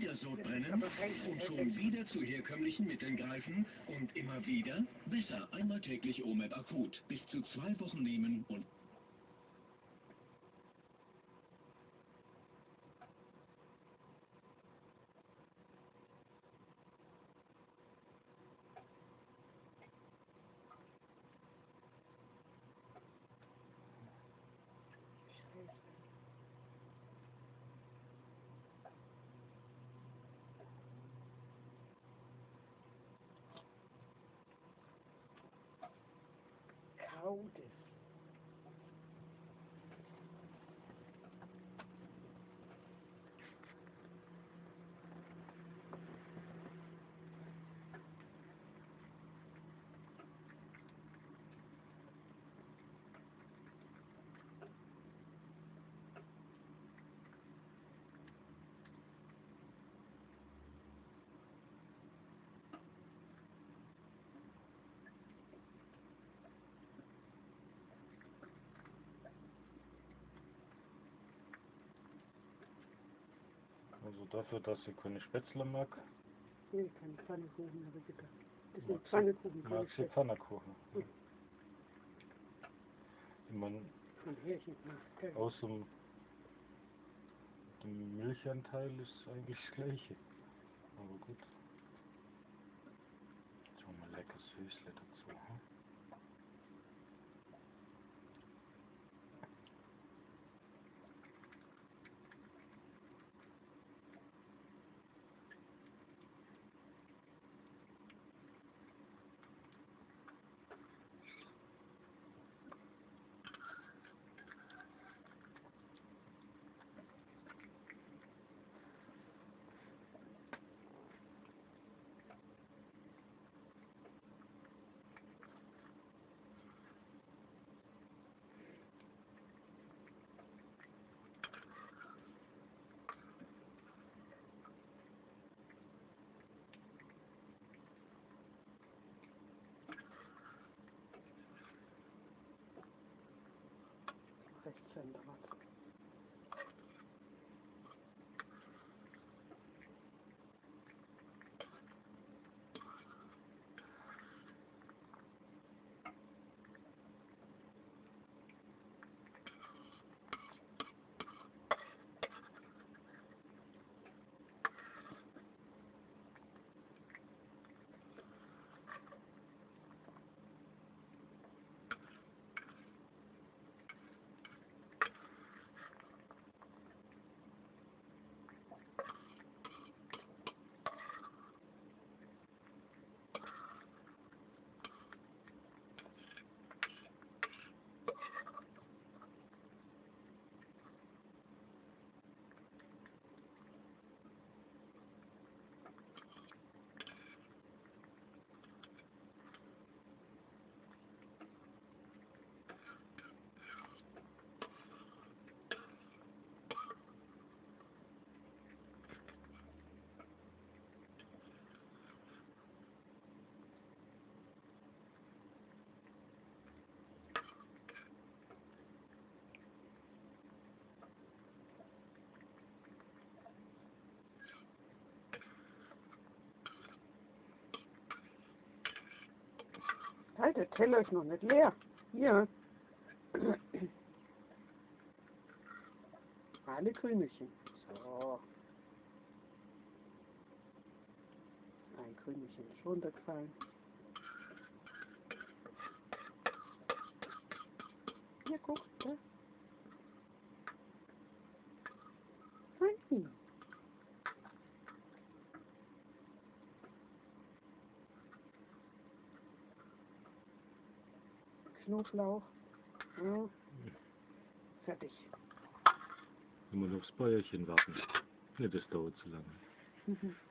wieder Sodbrennen und schon wieder zu herkömmlichen Mitteln greifen und immer wieder? Besser einmal täglich OMEP akut. Bis zu zwei Wochen nehmen und notice Also dafür, dass sie keine Spätzle mag, Nee, keine Pfannkuchen, aber bitte. Das sind mag sie, Pfannkuchen, keine mag sie Spätzle. Pfannkuchen. Ich meine, Von Härchen außer dem, dem Milchanteil ist eigentlich das gleiche. Aber gut. Jetzt machen wir leckeres Süßle 네, 출연 합. Halt, der Teller ist noch nicht leer. Hier. Alle Krümelchen. So. Ein Krümelchen ist runtergefallen. Hier, guck. Da. Knoblauch. Ja. Fertig. Immer noch aufs Bäuerchen warten. Ne, das dauert zu lange.